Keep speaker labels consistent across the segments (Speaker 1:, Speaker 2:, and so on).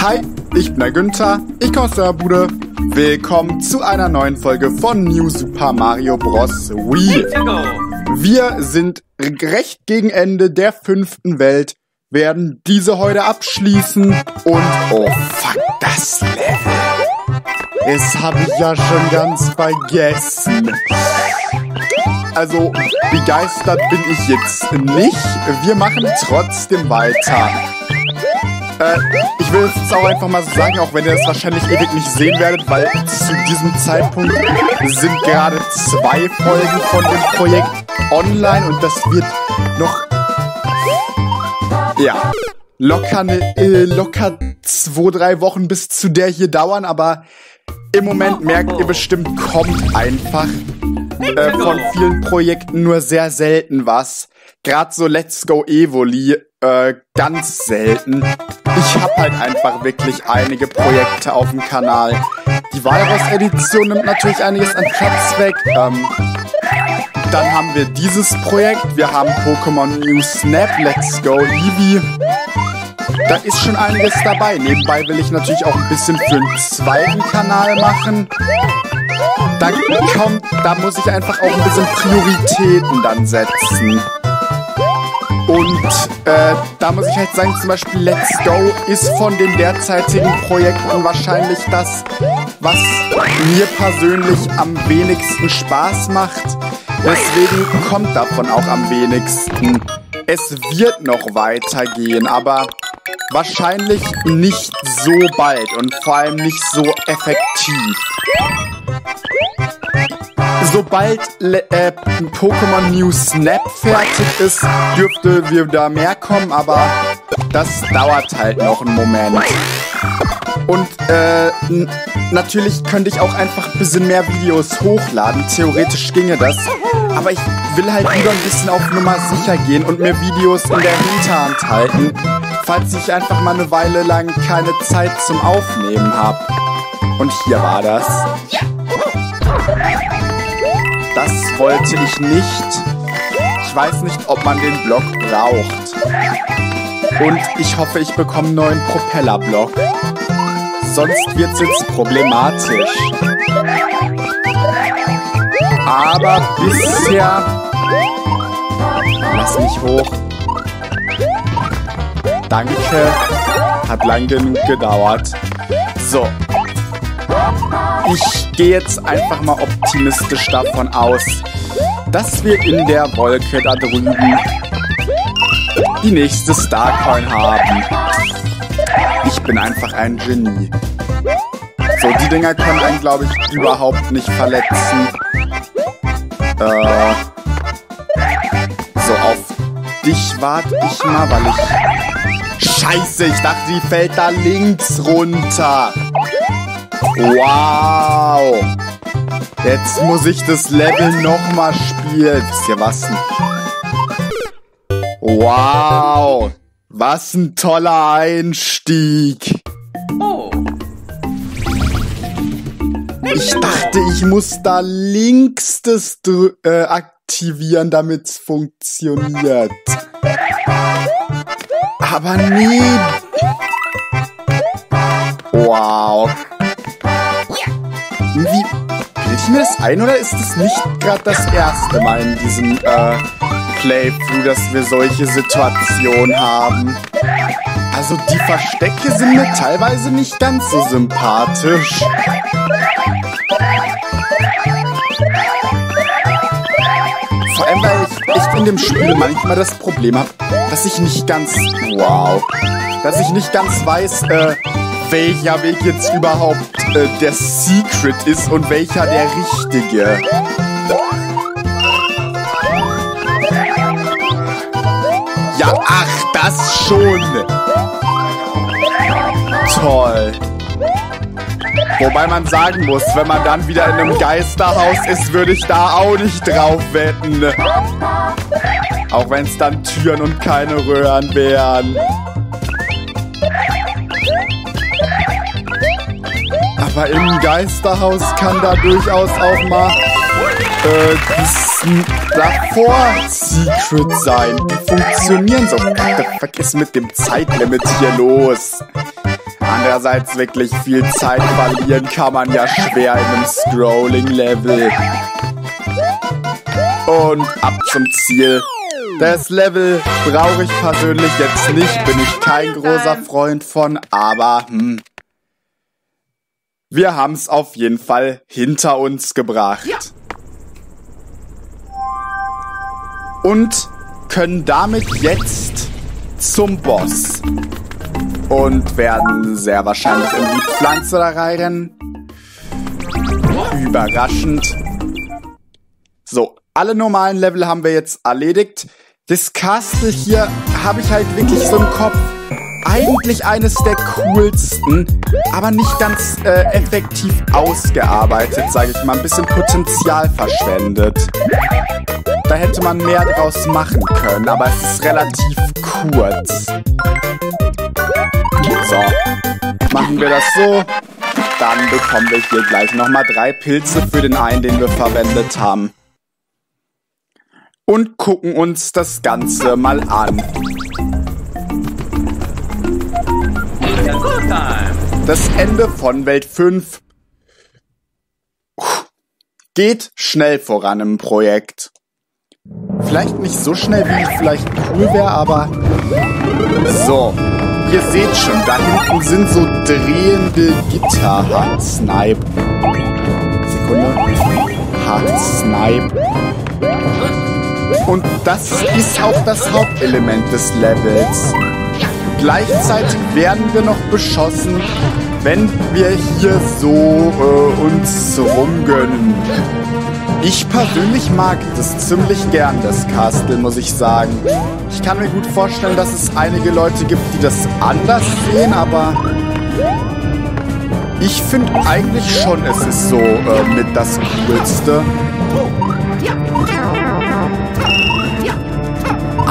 Speaker 1: Hi, ich bin der Günther, ich komme aus der Bude. Willkommen zu einer neuen Folge von New Super Mario Bros. Wii. Wir sind recht gegen Ende der fünften Welt, werden diese heute abschließen und oh fuck, das Level. Das habe ich ja schon ganz vergessen. Also begeistert bin ich jetzt nicht. Wir machen trotzdem weiter. Äh, ich will es auch einfach mal so sagen, auch wenn ihr das wahrscheinlich ewig nicht sehen werdet, weil zu diesem Zeitpunkt sind gerade zwei Folgen von dem Projekt online und das wird noch ja locker ne, äh, locker zwei drei Wochen bis zu der hier dauern, aber im Moment merkt ihr bestimmt kommt einfach äh, von vielen Projekten nur sehr selten was. Gerade so Let's Go Evoli äh, ganz selten. Ich habe halt einfach wirklich einige Projekte auf dem Kanal. Die Walross-Edition nimmt natürlich einiges an Platz weg. Ähm, dann haben wir dieses Projekt. Wir haben Pokémon New Snap, Let's Go Eevee. Da ist schon einiges dabei. Nebenbei will ich natürlich auch ein bisschen für einen zweiten Kanal machen. Da kommt, da muss ich einfach auch ein bisschen Prioritäten dann setzen. Und äh, da muss ich halt sagen, zum Beispiel Let's Go ist von den derzeitigen Projekten wahrscheinlich das, was mir persönlich am wenigsten Spaß macht. Deswegen kommt davon auch am wenigsten. Es wird noch weitergehen, aber wahrscheinlich nicht so bald und vor allem nicht so effektiv sobald äh, Pokémon New Snap fertig ist, dürfte wir da mehr kommen, aber das dauert halt noch einen Moment. Und äh, natürlich könnte ich auch einfach ein bisschen mehr Videos hochladen. Theoretisch ginge das. Aber ich will halt lieber ein bisschen auf Nummer sicher gehen und mir Videos in der Hinterhand halten, falls ich einfach mal eine Weile lang keine Zeit zum Aufnehmen habe. Und hier war das. Das wollte ich nicht. Ich weiß nicht, ob man den Block braucht. Und ich hoffe, ich bekomme einen neuen Propellerblock. Sonst wird es jetzt problematisch. Aber bisher... Lass mich hoch. Danke. Hat lang genug gedauert. So, ich gehe jetzt einfach mal optimistisch davon aus, dass wir in der Wolke da drüben die nächste Starcoin haben. Ich bin einfach ein Genie. So, die Dinger können einen, glaube ich, überhaupt nicht verletzen. Äh, so, auf dich warte ich mal, weil ich... Scheiße, ich dachte, die fällt da links runter. Wow! Jetzt muss ich das Level nochmal spielen. Wisst ihr was? Wow! Was ein toller Einstieg! Oh! Ich dachte, ich muss da links das äh, aktivieren, damit es funktioniert. Aber nee. Wow. Irgendwie bilde ich mir das ein oder ist es nicht gerade das erste Mal in diesem äh, Playthrough, dass wir solche Situationen haben? Also die Verstecke sind mir teilweise nicht ganz so sympathisch. Vor allem, weil ich echt in dem Spiel manchmal das Problem habe, dass ich nicht ganz... Wow. Dass ich nicht ganz weiß, äh, welcher Weg jetzt überhaupt äh, der Secret ist und welcher der richtige. Ja, ach, das schon. Toll. Wobei man sagen muss, wenn man dann wieder in einem Geisterhaus ist, würde ich da auch nicht drauf wetten. Auch wenn es dann Türen und keine Röhren wären. Aber im Geisterhaus kann da durchaus auch mal äh, davor Secret sein. Die funktionieren so. Fuck ist mit dem Zeitlimit hier los? Andererseits wirklich viel Zeit verlieren kann man ja schwer in einem Scrolling-Level. Und ab zum Ziel. Das Level brauche ich persönlich jetzt nicht, bin ich kein großer Freund von, aber hm, wir haben es auf jeden Fall hinter uns gebracht. Und können damit jetzt zum Boss. Und werden sehr wahrscheinlich in die Pflanze da rein. Überraschend. So, alle normalen Level haben wir jetzt erledigt. Das Castle hier habe ich halt wirklich so im Kopf. Eigentlich eines der coolsten, aber nicht ganz äh, effektiv ausgearbeitet, sage ich mal. Ein bisschen Potenzial verschwendet. Da hätte man mehr draus machen können, aber es ist relativ kurz. So, machen wir das so. Dann bekommen wir hier gleich nochmal drei Pilze für den einen, den wir verwendet haben und gucken uns das Ganze mal an. Das Ende von Welt 5 geht schnell voran im Projekt. Vielleicht nicht so schnell, wie vielleicht cool wäre, aber so. Ihr seht schon, da hinten sind so drehende Gitter. Hard Snipe. Sekunde. Hard Snipe. Und das ist auch das Hauptelement des Levels. Gleichzeitig werden wir noch beschossen, wenn wir hier so äh, uns rumgönnen. Ich persönlich mag das ziemlich gern, das Castle, muss ich sagen. Ich kann mir gut vorstellen, dass es einige Leute gibt, die das anders sehen, aber ich finde eigentlich schon, es ist so äh, mit das Coolste.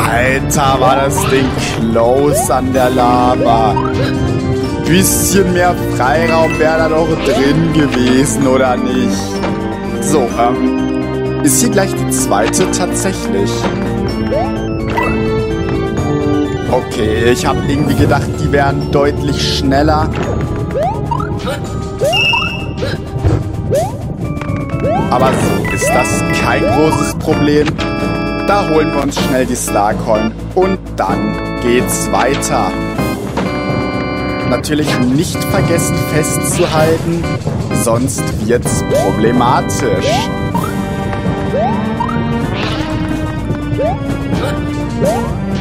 Speaker 1: Alter, war das Ding close an der Lava. Bisschen mehr Freiraum wäre da doch drin gewesen, oder nicht? So, ähm, ist hier gleich die zweite tatsächlich? Okay, ich habe irgendwie gedacht, die wären deutlich schneller. Aber so ist das kein großes Problem. Da holen wir uns schnell die Starcoin und dann geht's weiter. Natürlich nicht vergessen festzuhalten, sonst wird's problematisch.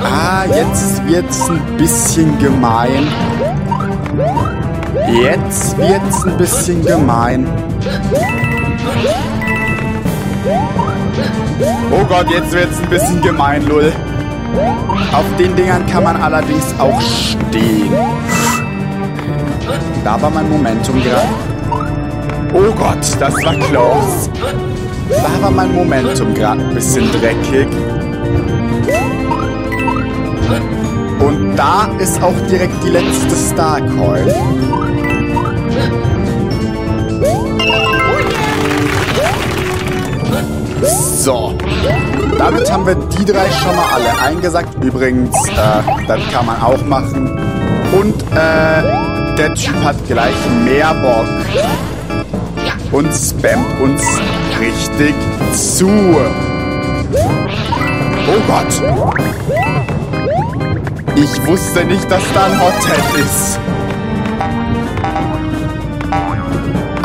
Speaker 1: Ah, jetzt wird's ein bisschen gemein. Jetzt wird's ein bisschen gemein. Oh Gott, jetzt wird's ein bisschen gemein, Lull. Auf den Dingern kann man allerdings auch stehen. Da war mein Momentum gerade. Oh Gott, das war close. Da war mein Momentum gerade ein bisschen dreckig. Und da ist auch direkt die letzte Starcoin. So. Damit haben wir die drei schon mal alle eingesagt. Übrigens, äh, das kann man auch machen. Und äh, der Typ hat gleich mehr Bock. Und spammt uns richtig zu. Oh Gott. Ich wusste nicht, dass da ein Hothead ist.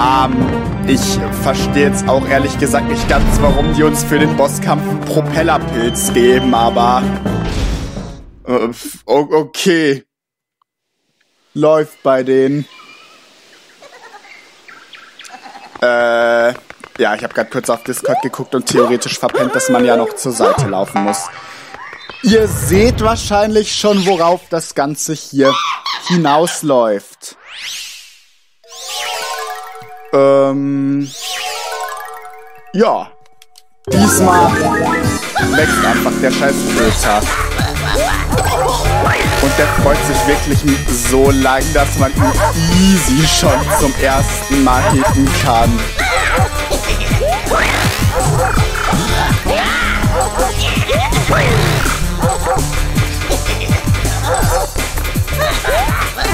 Speaker 1: Ähm, ich verstehe jetzt auch ehrlich gesagt nicht ganz, warum die uns für den Bosskampf einen Propellerpilz geben, aber... Äh, okay. Läuft bei denen. Äh... Ja, ich habe gerade kurz auf Discord geguckt und theoretisch verpennt, dass man ja noch zur Seite laufen muss. Ihr seht wahrscheinlich schon, worauf das Ganze hier hinausläuft. Ähm, ja. Diesmal wächst einfach der scheiß Köter. Und der freut sich wirklich so lang, dass man ihn easy schon zum ersten Mal hitten kann.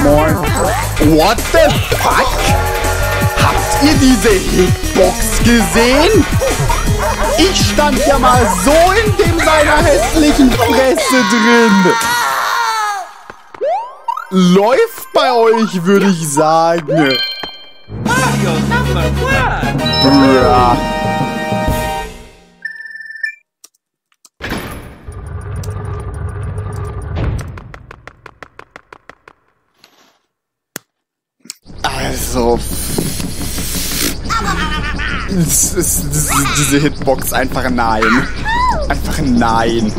Speaker 1: Moin. What the fuck? Habt ihr diese Hitbox gesehen? Ich stand ja mal so in dem seiner hässlichen Fresse drin. Läuft bei euch, würde ich sagen. Mario Number One. Ja. Ist, diese Hitbox einfach nein. Einfach nein.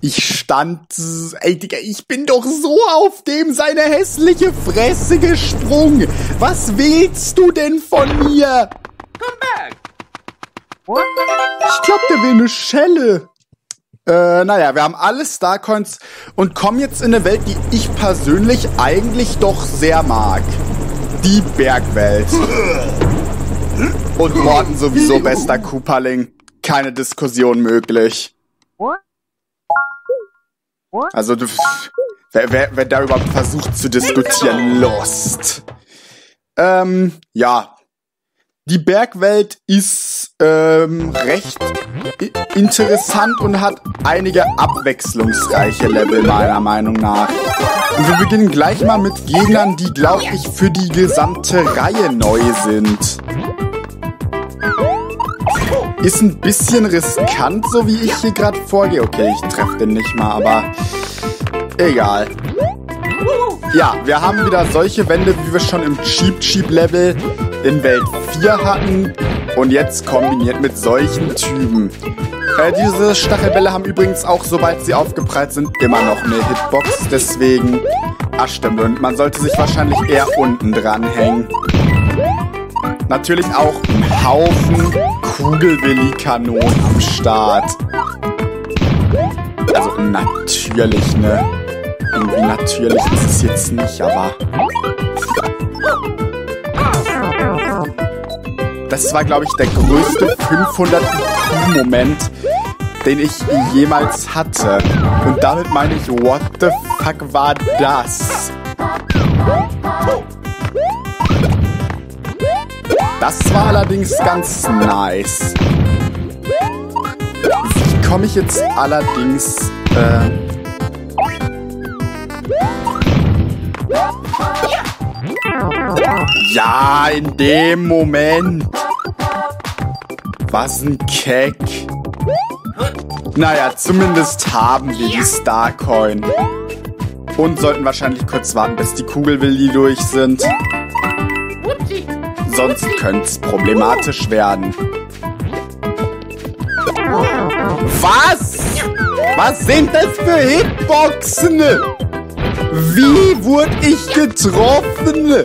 Speaker 1: Ich stand. Ey, Digga, ich bin doch so auf dem seine hässliche Fresse gesprungen. Was willst du denn von mir? Come back. Ich glaub, der will eine Schelle. Äh, naja, wir haben alle Starcoins und kommen jetzt in eine Welt, die ich persönlich eigentlich doch sehr mag. Die Bergwelt. Und Morten sowieso bester Cooperling. Keine Diskussion möglich. Also, wer, wer, wer da überhaupt versucht zu diskutieren, lost. Ähm, ja. Die Bergwelt ist ähm, recht interessant und hat einige abwechslungsreiche Level meiner Meinung nach. Und wir beginnen gleich mal mit Gegnern, die, glaube ich, für die gesamte Reihe neu sind. Ist ein bisschen riskant, so wie ich hier gerade vorgehe. Okay, ich treffe den nicht mal, aber egal. Ja, wir haben wieder solche Wände, wie wir schon im Cheap Cheap Level in Welt 4 hatten. Und jetzt kombiniert mit solchen Typen. Äh, diese Stachelbälle haben übrigens auch, sobald sie aufgeprallt sind, immer noch eine Hitbox. Deswegen, ach stimmt, und man sollte sich wahrscheinlich eher unten dranhängen. Natürlich auch ein Haufen Kugelwilli-Kanonen am Start. Also natürlich, ne? Irgendwie natürlich ist es jetzt nicht, aber... Das war, glaube ich, der größte 500 IQ-Moment, den ich jemals hatte. Und damit meine ich, what the fuck war das? Das war allerdings ganz nice. Wie komme ich jetzt allerdings... Äh ja, in dem Moment. Was ein Keck. Naja, zumindest haben wir die Starcoin. Und sollten wahrscheinlich kurz warten, bis die Kugelwilli durch sind. Sonst könnte es problematisch werden. Was? Was sind das für Hitboxen? Wie wurde ich getroffen?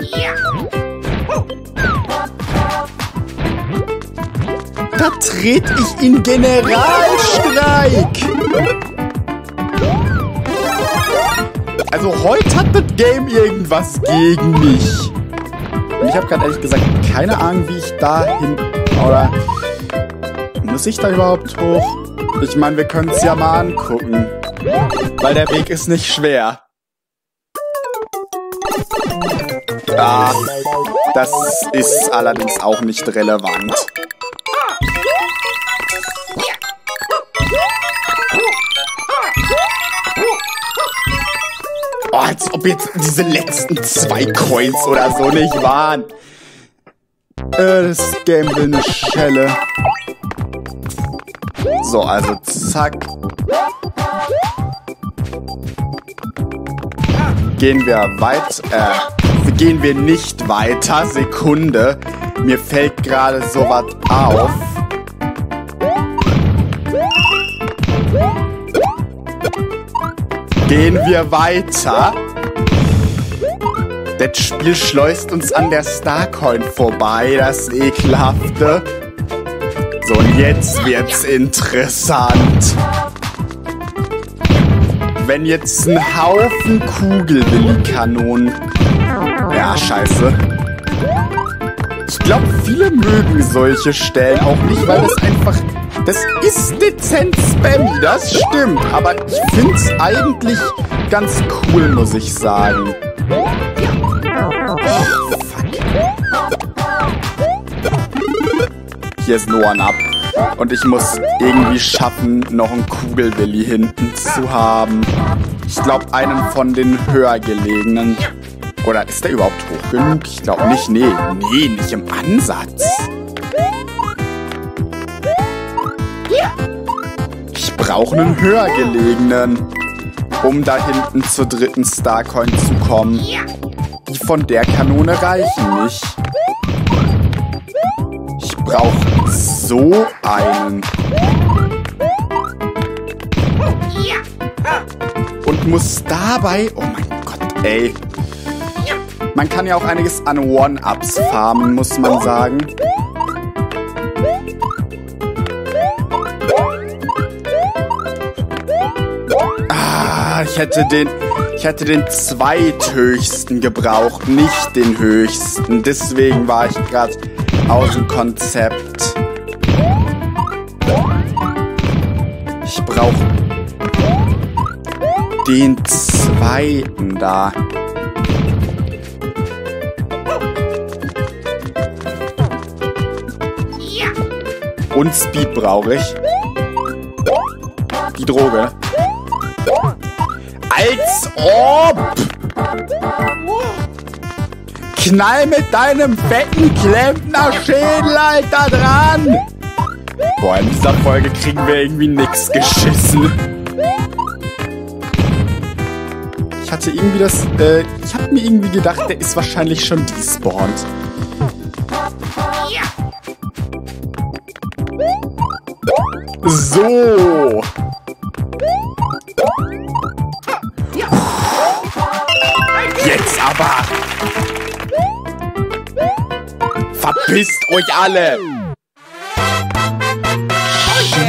Speaker 1: Da trete ich in Generalstreik. Also heute hat das Game irgendwas gegen mich. Und ich habe gerade ehrlich gesagt keine Ahnung, wie ich da hin... Oder... Muss ich da überhaupt hoch? Ich meine, wir können es ja mal angucken. Weil der Weg ist nicht schwer. Ah, das ist allerdings auch nicht relevant. Ob jetzt diese letzten zwei Coins oder so nicht waren. Äh, das Game will eine Schelle. So, also zack. Gehen wir weiter. Äh, gehen wir nicht weiter. Sekunde. Mir fällt gerade sowas auf. Gehen wir weiter. Das Spiel schleust uns an der Starcoin vorbei, das ekelhafte. So, und jetzt wird's interessant. Wenn jetzt ein Haufen Kugelwilli-Kanonen... Ja, scheiße. Ich glaube, viele mögen solche Stellen auch nicht, weil es einfach Das ist dezent spammy, das stimmt. Aber ich find's eigentlich ganz cool, muss ich sagen. Hier ist ein One-Up. Und ich muss irgendwie schaffen, noch einen Kugelwilli hinten zu haben. Ich glaube, einen von den höher gelegenen. Oder ist der überhaupt hoch genug? Ich glaube nicht. Nee, nee, nicht im Ansatz. Ich brauche einen höher gelegenen, um da hinten zur dritten Starcoin zu kommen. Von der Kanone reichen nicht. Ich brauche so einen. Und muss dabei... Oh mein Gott, ey. Man kann ja auch einiges an One-Ups farmen, muss man sagen. Ah, ich hätte den... Ich hätte den zweithöchsten gebraucht, nicht den höchsten. Deswegen war ich gerade aus dem Konzept. Ich brauche den zweiten da. Und Speed brauche ich. Die Droge. Ob! Knall mit deinem fetten Klempner-Schädel, Alter, dran! Boah, in dieser Folge kriegen wir irgendwie nix geschissen. Ich hatte irgendwie das, äh, ich hab mir irgendwie gedacht, der ist wahrscheinlich schon despawned. So. Verpisst euch alle.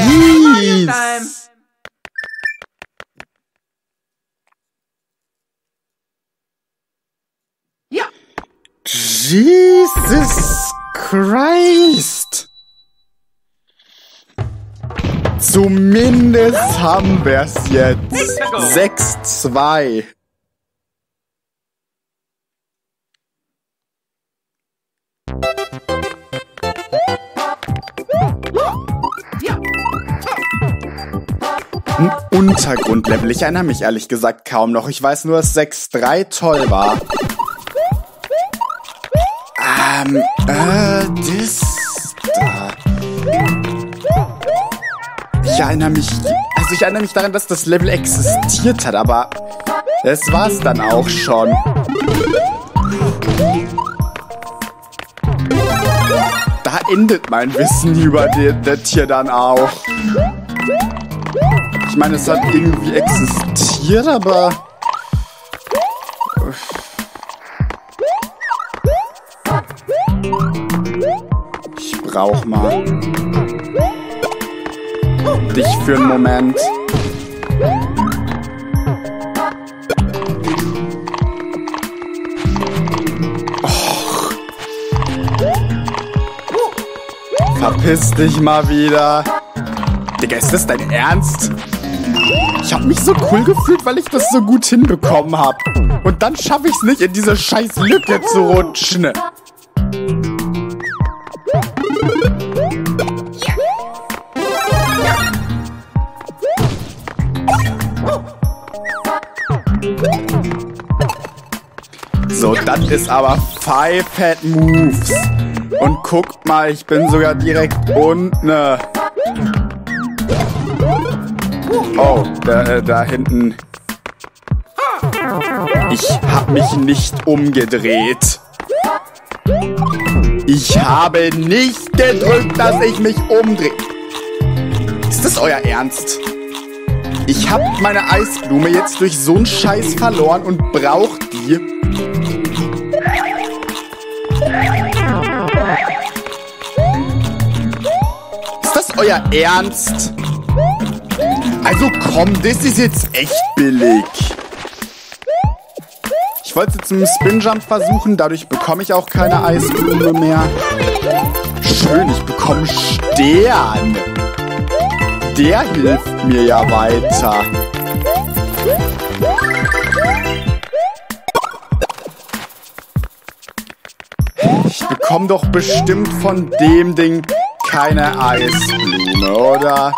Speaker 1: Jeez.
Speaker 2: Ja.
Speaker 1: Jesus Christ. Zumindest haben wir es jetzt. 6-2. Ein Untergrundlevel. Ich erinnere mich ehrlich gesagt kaum noch. Ich weiß nur, dass 6-3 toll war. Ähm, äh, das da. Ich erinnere mich, also ich erinnere mich daran, dass das Level existiert hat, aber das war's dann auch schon. Da endet mein Wissen über die, das Tier dann auch. Ich meine, es hat irgendwie existiert, aber... Ich brauch mal dich für einen Moment. Verpiss dich mal wieder. Digga, ist das dein Ernst? Ich hab mich so cool gefühlt, weil ich das so gut hinbekommen hab. Und dann schaffe ich es nicht, in diese scheiß Lücke zu rutschen. So, das ist aber Five Fat Moves. Und guckt mal, ich bin sogar direkt unten. Oh, da, äh, da hinten. Ich hab mich nicht umgedreht. Ich habe nicht gedrückt, dass ich mich umdrehe. Ist das euer Ernst? Ich hab meine Eisblume jetzt durch so einen Scheiß verloren und brauch die. Ist das euer Ernst? Also komm, das ist jetzt echt billig. Ich wollte jetzt einen Spinjump versuchen, dadurch bekomme ich auch keine Eisblume mehr. Schön, ich bekomme Stern. der hilft mir ja weiter. Ich bekomme doch bestimmt von dem Ding keine Eisblume, oder?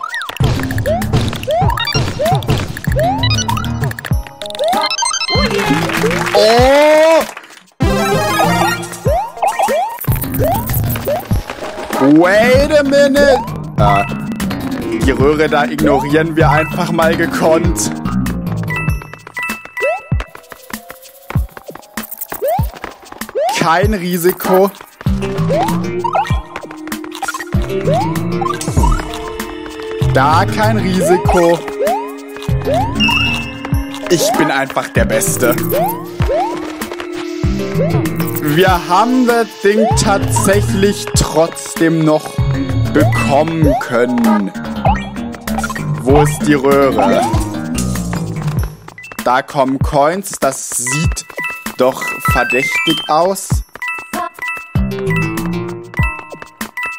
Speaker 1: Oh! Wait a minute! Ah, die Röhre da ignorieren wir einfach mal gekonnt. Kein Risiko. Da kein Risiko. Ich bin einfach der Beste. Wir haben das Ding tatsächlich trotzdem noch bekommen können. Wo ist die Röhre? Da kommen Coins. Das sieht doch verdächtig aus.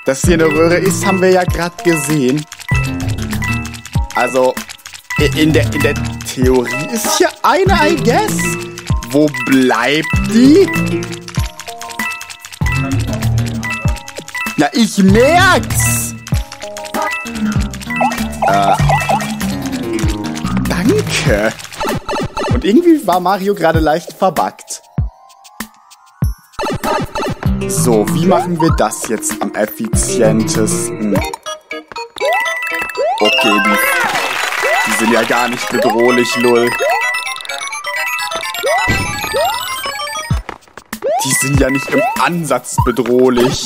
Speaker 1: Dass hier eine Röhre ist, haben wir ja gerade gesehen. Also, in der, in der Theorie ist hier eine, I guess. Wo bleibt die? Ja, ich merk's. Äh, danke. Und irgendwie war Mario gerade leicht verbuggt. So, wie machen wir das jetzt am effizientesten? Okay, die, die sind ja gar nicht bedrohlich, lul. Die sind ja nicht im Ansatz bedrohlich.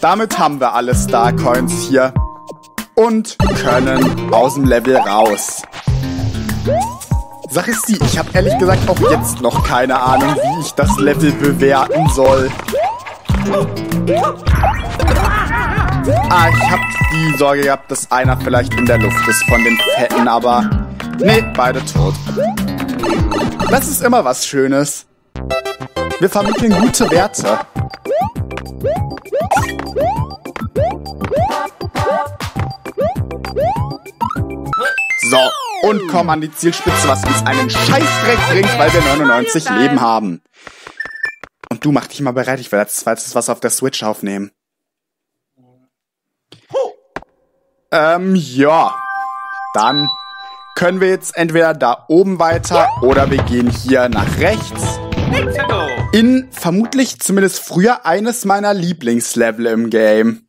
Speaker 1: Damit haben wir alle Star Coins hier. Und können aus dem Level raus. Sache ist die, ich habe ehrlich gesagt auch jetzt noch keine Ahnung, wie ich das Level bewerten soll. Ah, ich habe die Sorge gehabt, dass einer vielleicht in der Luft ist von den Fetten, aber... Nee, beide tot. Das ist immer was Schönes. Wir vermitteln gute Werte. So, und kommen an die Zielspitze, was uns einen Scheißdreck bringt, weil wir 99 Leben haben. Und du mach dich mal bereit, ich werde als zweites was auf der Switch aufnehmen. Ähm, ja. Dann können wir jetzt entweder da oben weiter oder wir gehen hier nach rechts. In vermutlich zumindest früher eines meiner Lieblingslevel im Game.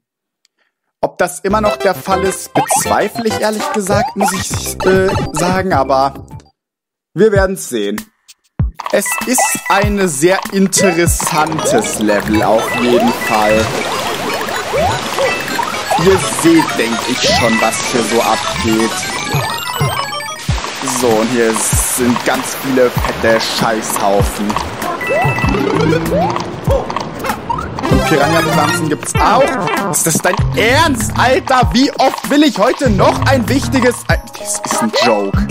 Speaker 1: Ob das immer noch der Fall ist, bezweifle ich ehrlich gesagt, muss ich äh, sagen, aber wir werden es sehen. Es ist ein sehr interessantes Level auf jeden Fall. Ihr seht, denke ich, schon, was hier so abgeht. So, und hier sind ganz viele fette Scheißhaufen. Und Piranha-Pflanzen gibt's auch. Ist das dein Ernst, Alter? Wie oft will ich heute noch ein wichtiges... Das ist ein Joke.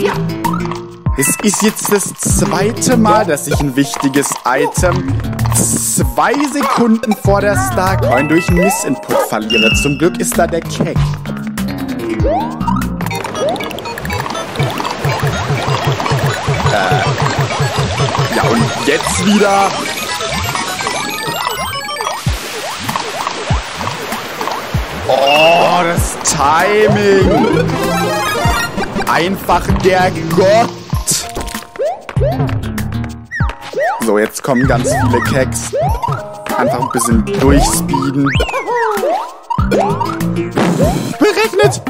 Speaker 1: Es ist jetzt das zweite Mal, dass ich ein wichtiges Item zwei Sekunden vor der Starcoin durch Missinput verliere. Zum Glück ist da der Keck. Äh. Ja, und jetzt wieder Oh, das Timing. Einfach der Gott. So, jetzt kommen ganz viele Keks. Einfach ein bisschen durchspeeden. Berechnet!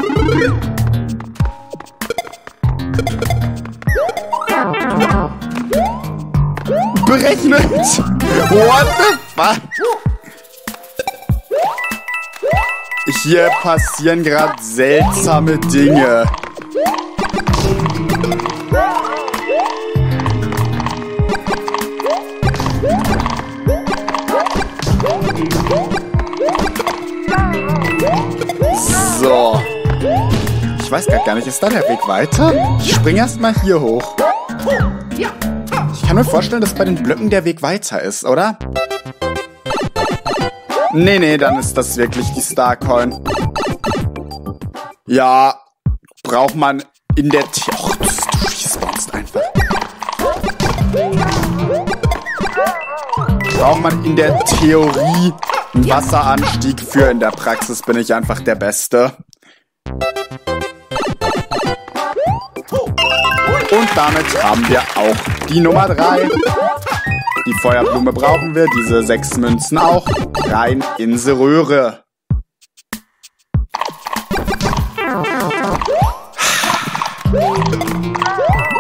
Speaker 1: Berechnet! What the fuck? Hier passieren gerade seltsame Dinge. Ich weiß gar nicht, ist da der Weg weiter? Ich spring erstmal hier hoch. Ich kann mir vorstellen, dass bei den Blöcken der Weg weiter ist, oder? Nee, nee, dann ist das wirklich die Starcoin. Ja, braucht man in der Och, du respawnst einfach. Braucht man in der Theorie einen Wasseranstieg für, in der Praxis bin ich einfach der Beste. Damit haben wir auch die Nummer 3. Die Feuerblume brauchen wir, diese sechs Münzen auch. Rein in die Röhre.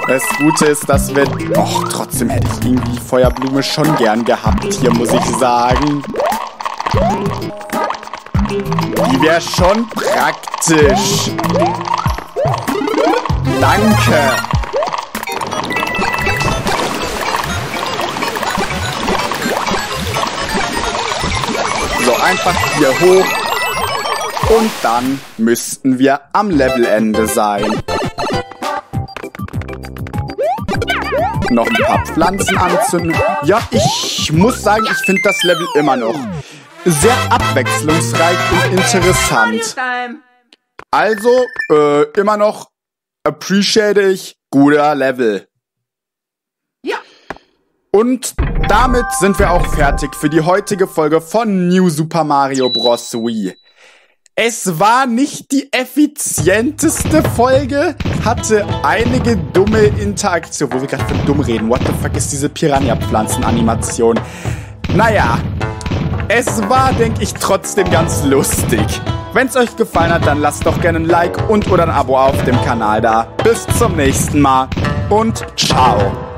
Speaker 1: Das Gute ist, dass wir... Och, trotzdem hätte ich irgendwie Feuerblume schon gern gehabt hier, muss ich sagen. Die wäre schon praktisch. Danke. Einfach hier hoch. Und dann müssten wir am Levelende sein. Noch ein paar Pflanzen anzünden. Ja, ich muss sagen, ich finde das Level immer noch sehr abwechslungsreich und interessant. Also, äh, immer noch appreciate ich guter Level. Und damit sind wir auch fertig für die heutige Folge von New Super Mario Bros. Wii. Es war nicht die effizienteste Folge, hatte einige dumme Interaktionen. Wo wir gerade von dumm reden. What the fuck ist diese Piranha-Pflanzen-Animation? Naja, es war, denke ich, trotzdem ganz lustig. Wenn es euch gefallen hat, dann lasst doch gerne ein Like und oder ein Abo auf dem Kanal da. Bis zum nächsten Mal und ciao.